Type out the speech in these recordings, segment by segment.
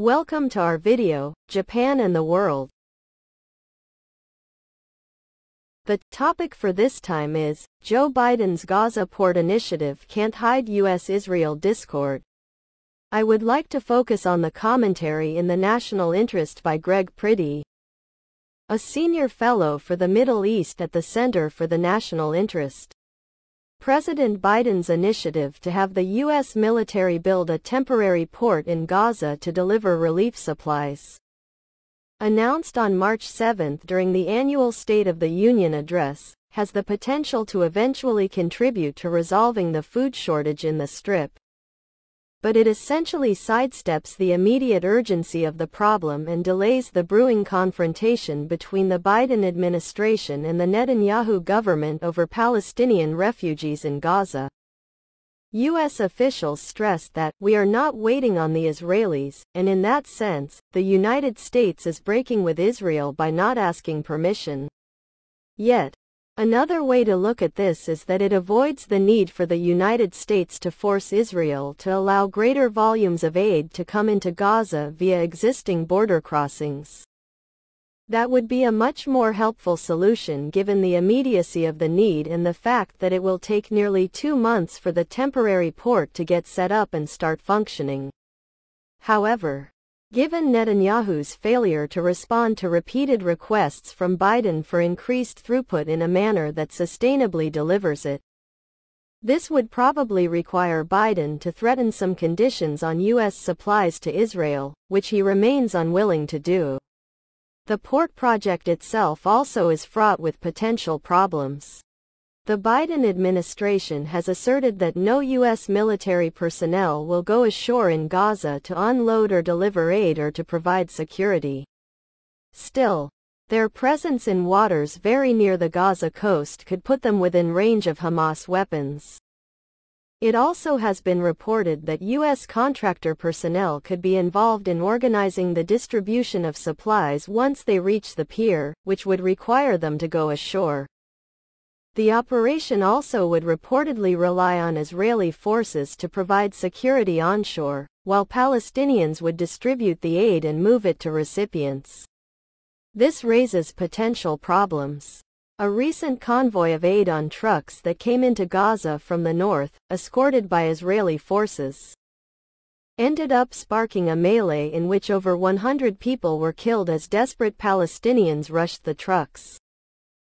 Welcome to our video, Japan and the World. The topic for this time is, Joe Biden's Gaza port initiative can't hide U.S.-Israel discord. I would like to focus on the commentary in the national interest by Greg Priddy, a senior fellow for the Middle East at the Center for the National Interest. President Biden's initiative to have the U.S. military build a temporary port in Gaza to deliver relief supplies. Announced on March 7 during the annual State of the Union address, has the potential to eventually contribute to resolving the food shortage in the Strip but it essentially sidesteps the immediate urgency of the problem and delays the brewing confrontation between the Biden administration and the Netanyahu government over Palestinian refugees in Gaza. U.S. officials stressed that, we are not waiting on the Israelis, and in that sense, the United States is breaking with Israel by not asking permission. Yet, Another way to look at this is that it avoids the need for the United States to force Israel to allow greater volumes of aid to come into Gaza via existing border crossings. That would be a much more helpful solution given the immediacy of the need and the fact that it will take nearly two months for the temporary port to get set up and start functioning. However, Given Netanyahu's failure to respond to repeated requests from Biden for increased throughput in a manner that sustainably delivers it, this would probably require Biden to threaten some conditions on U.S. supplies to Israel, which he remains unwilling to do. The port project itself also is fraught with potential problems. The Biden administration has asserted that no U.S. military personnel will go ashore in Gaza to unload or deliver aid or to provide security. Still, their presence in waters very near the Gaza coast could put them within range of Hamas weapons. It also has been reported that U.S. contractor personnel could be involved in organizing the distribution of supplies once they reach the pier, which would require them to go ashore. The operation also would reportedly rely on Israeli forces to provide security onshore, while Palestinians would distribute the aid and move it to recipients. This raises potential problems. A recent convoy of aid on trucks that came into Gaza from the north, escorted by Israeli forces, ended up sparking a melee in which over 100 people were killed as desperate Palestinians rushed the trucks.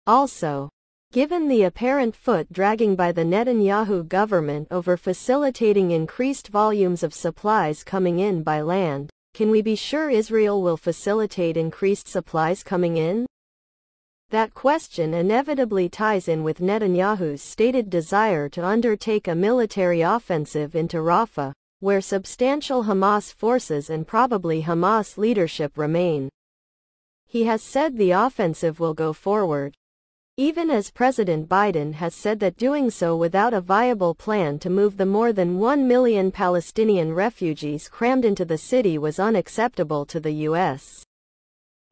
Also, Given the apparent foot dragging by the Netanyahu government over facilitating increased volumes of supplies coming in by land, can we be sure Israel will facilitate increased supplies coming in? That question inevitably ties in with Netanyahu's stated desire to undertake a military offensive into Rafah, where substantial Hamas forces and probably Hamas leadership remain. He has said the offensive will go forward, even as President Biden has said that doing so without a viable plan to move the more than 1 million Palestinian refugees crammed into the city was unacceptable to the U.S.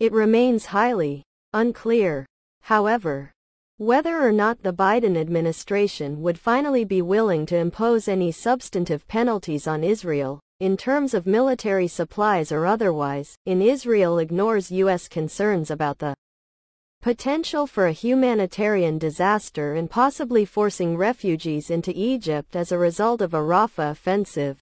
It remains highly unclear, however, whether or not the Biden administration would finally be willing to impose any substantive penalties on Israel, in terms of military supplies or otherwise, in Israel ignores U.S. concerns about the potential for a humanitarian disaster and possibly forcing refugees into Egypt as a result of a Rafah offensive.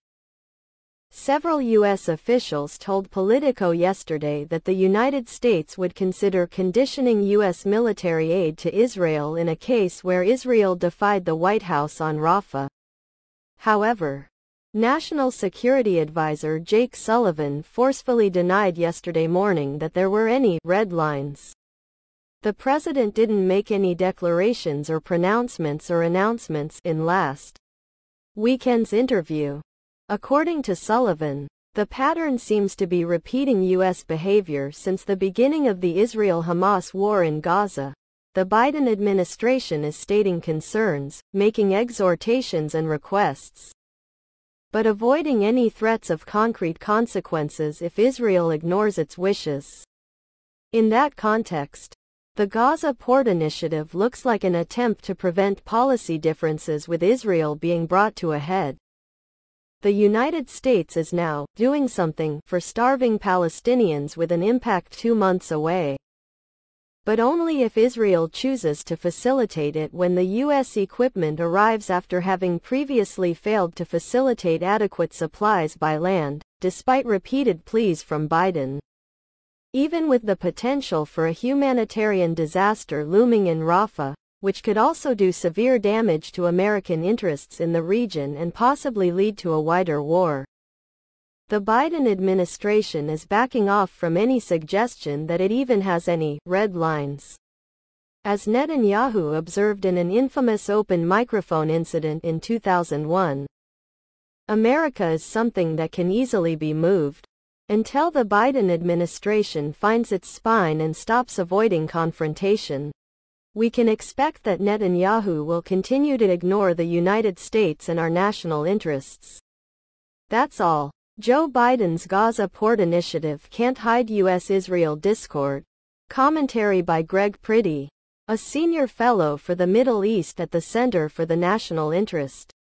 Several U.S. officials told Politico yesterday that the United States would consider conditioning U.S. military aid to Israel in a case where Israel defied the White House on Rafah. However, National Security Advisor Jake Sullivan forcefully denied yesterday morning that there were any red lines. The president didn't make any declarations or pronouncements or announcements in last weekend's interview. According to Sullivan, the pattern seems to be repeating U.S. behavior since the beginning of the Israel-Hamas war in Gaza. The Biden administration is stating concerns, making exhortations and requests, but avoiding any threats of concrete consequences if Israel ignores its wishes. In that context, the Gaza Port Initiative looks like an attempt to prevent policy differences with Israel being brought to a head. The United States is now doing something for starving Palestinians with an impact two months away. But only if Israel chooses to facilitate it when the U.S. equipment arrives after having previously failed to facilitate adequate supplies by land, despite repeated pleas from Biden. Even with the potential for a humanitarian disaster looming in Rafah, which could also do severe damage to American interests in the region and possibly lead to a wider war. The Biden administration is backing off from any suggestion that it even has any red lines. As Netanyahu observed in an infamous open microphone incident in 2001, America is something that can easily be moved. Until the Biden administration finds its spine and stops avoiding confrontation, we can expect that Netanyahu will continue to ignore the United States and our national interests. That's all. Joe Biden's Gaza port initiative can't hide U.S.-Israel discord. Commentary by Greg Priddy, a senior fellow for the Middle East at the Center for the National Interest.